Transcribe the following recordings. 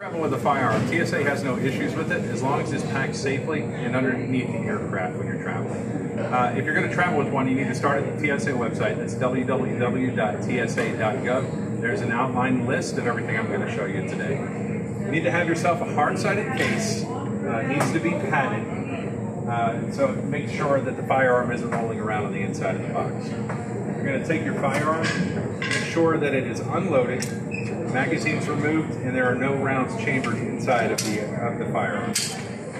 Travel with a firearm, TSA has no issues with it as long as it's packed safely and underneath the aircraft when you're traveling. Uh, if you're going to travel with one, you need to start at the TSA website. That's www.tsa.gov. There's an outline list of everything I'm going to show you today. You need to have yourself a hard-sided case. Uh, needs to be padded. Uh, so make sure that the firearm isn't rolling around on the inside of the box. You're going to take your firearm, make sure that it is unloaded, magazine's removed, and there are no rounds chambered inside of the, of the firearm.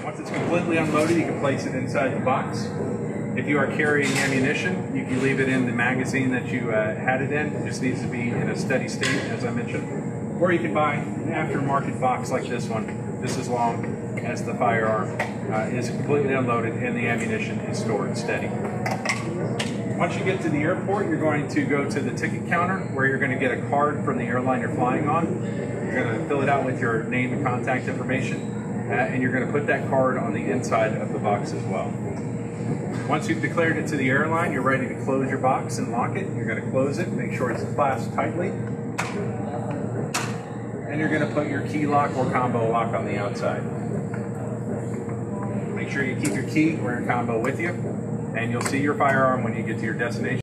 Once it's completely unloaded, you can place it inside the box. If you are carrying ammunition, you can leave it in the magazine that you uh, had it in. It just needs to be in a steady state, as I mentioned. Or you can buy an aftermarket box like this one, just as long as the firearm uh, is completely unloaded and the ammunition is stored steady. Once you get to the airport, you're going to go to the ticket counter where you're going to get a card from the airline you're flying on. You're going to fill it out with your name and contact information, uh, and you're going to put that card on the inside of the box as well. Once you've declared it to the airline, you're ready to close your box and lock it. You're going to close it, make sure it's clasped tightly. And you're going to put your key lock or combo lock on the outside. Make sure you keep your key or your combo with you, and you'll see your firearm when you get to your destination.